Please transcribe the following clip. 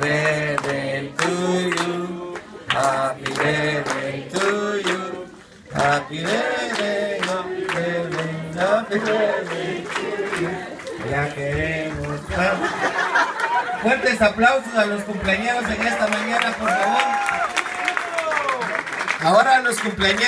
birthday to you. Happy birthday to you. Happy birthday, happy birthday, happy birthday to you. Ya queremos. Fuertes aplausos a los cumpleaños en esta mañana, por favor. Ahora los cumpleaños.